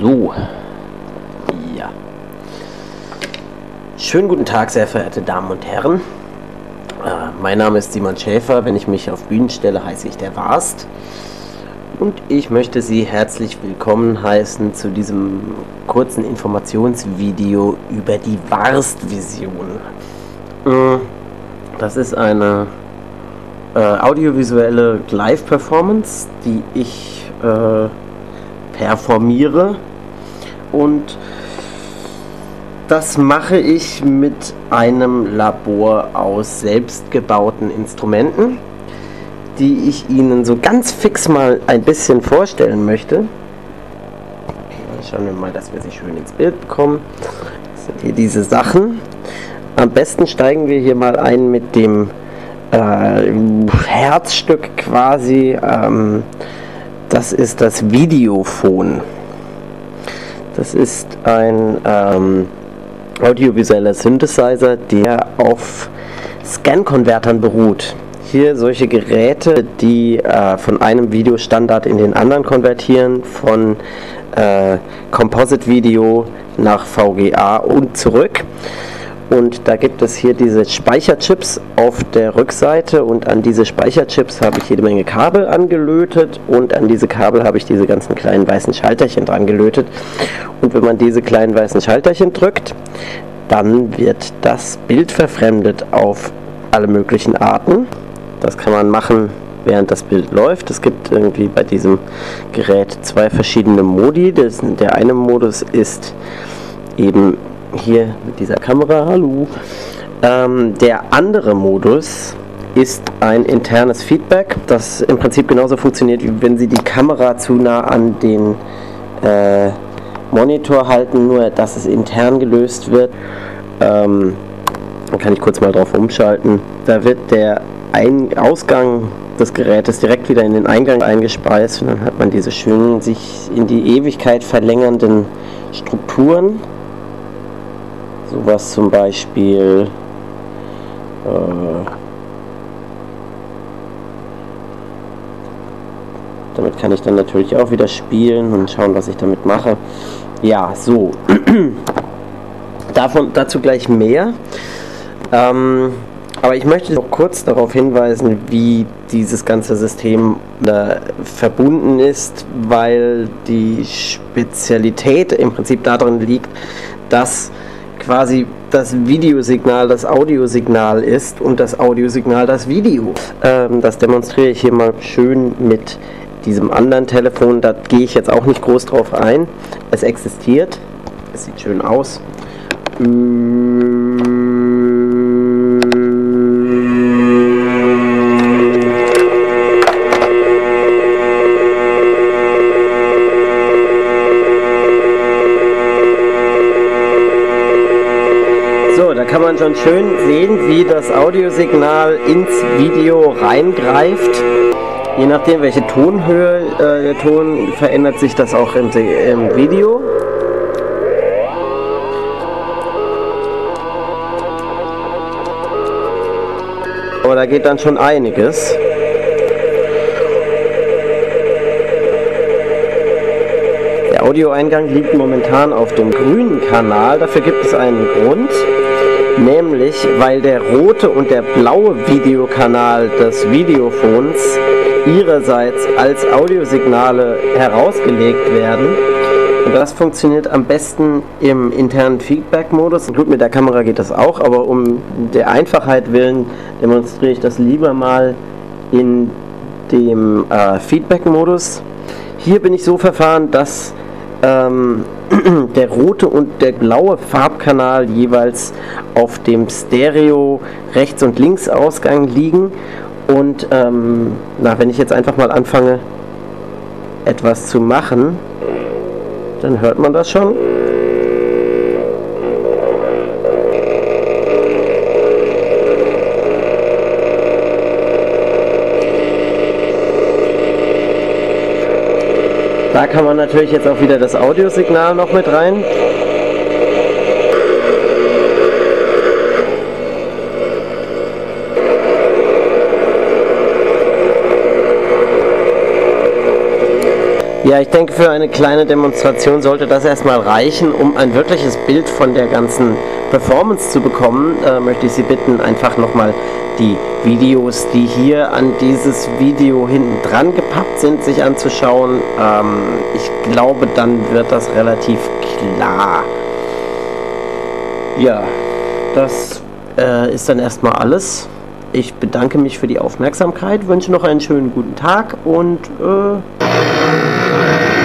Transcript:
So. Ja. Schönen guten Tag, sehr verehrte Damen und Herren. Äh, mein Name ist Simon Schäfer. Wenn ich mich auf Bühnen stelle, heiße ich der Warst. Und ich möchte Sie herzlich willkommen heißen zu diesem kurzen Informationsvideo über die Warst-Vision. Äh, das ist eine äh, audiovisuelle Live-Performance, die ich äh, performiere. Und das mache ich mit einem Labor aus selbstgebauten Instrumenten, die ich Ihnen so ganz fix mal ein bisschen vorstellen möchte. Schauen wir mal, dass wir sie schön ins Bild bekommen. Das sind hier diese Sachen. Am besten steigen wir hier mal ein mit dem äh, Herzstück quasi. Ähm, das ist das Videophon. Das ist ein ähm, audiovisueller Synthesizer, der auf Scan-Konvertern beruht. Hier solche Geräte, die äh, von einem Videostandard in den anderen konvertieren, von äh, Composite Video nach VGA und zurück. Und da gibt es hier diese Speicherchips auf der Rückseite und an diese Speicherchips habe ich jede Menge Kabel angelötet und an diese Kabel habe ich diese ganzen kleinen weißen Schalterchen dran gelötet. Und wenn man diese kleinen weißen Schalterchen drückt, dann wird das Bild verfremdet auf alle möglichen Arten. Das kann man machen, während das Bild läuft. Es gibt irgendwie bei diesem Gerät zwei verschiedene Modi. Der eine Modus ist eben hier mit dieser Kamera, hallo. Ähm, der andere Modus ist ein internes Feedback, das im Prinzip genauso funktioniert, wie wenn Sie die Kamera zu nah an den äh, Monitor halten, nur dass es intern gelöst wird. Ähm, dann kann ich kurz mal drauf umschalten. Da wird der ein Ausgang des Gerätes direkt wieder in den Eingang eingespeist und dann hat man diese schönen, sich in die Ewigkeit verlängernden Strukturen Sowas zum Beispiel. Äh, damit kann ich dann natürlich auch wieder spielen und schauen, was ich damit mache. Ja, so. Davon, dazu gleich mehr. Ähm, aber ich möchte noch kurz darauf hinweisen, wie dieses ganze System äh, verbunden ist, weil die Spezialität im Prinzip darin liegt, dass quasi das Videosignal das Audiosignal ist und das Audiosignal das Video. Ähm, das demonstriere ich hier mal schön mit diesem anderen Telefon. Da gehe ich jetzt auch nicht groß drauf ein. Es existiert. Es sieht schön aus. Kann man schon schön sehen, wie das Audiosignal ins Video reingreift. Je nachdem, welche Tonhöhe äh, der Ton verändert sich das auch im, im Video. Aber da geht dann schon einiges. Audioeingang liegt momentan auf dem grünen Kanal. Dafür gibt es einen Grund nämlich weil der rote und der blaue Videokanal des Videophons ihrerseits als Audiosignale herausgelegt werden. Und das funktioniert am besten im internen Feedback-Modus. Gut, mit der Kamera geht das auch, aber um der Einfachheit willen demonstriere ich das lieber mal in dem äh, Feedback-Modus. Hier bin ich so verfahren, dass ähm, der rote und der blaue Farbkanal jeweils auf dem Stereo Rechts- und Linksausgang liegen. Und ähm, na, wenn ich jetzt einfach mal anfange, etwas zu machen, dann hört man das schon. Da kann man natürlich jetzt auch wieder das Audiosignal noch mit rein. Ja, ich denke, für eine kleine Demonstration sollte das erstmal reichen, um ein wirkliches Bild von der ganzen Performance zu bekommen. Äh, möchte ich Sie bitten, einfach nochmal die Videos, die hier an dieses Video hinten dran gepappt sind, sich anzuschauen. Ähm, ich glaube, dann wird das relativ klar. Ja, das äh, ist dann erstmal alles. Ich bedanke mich für die Aufmerksamkeit, wünsche noch einen schönen guten Tag und äh Thank.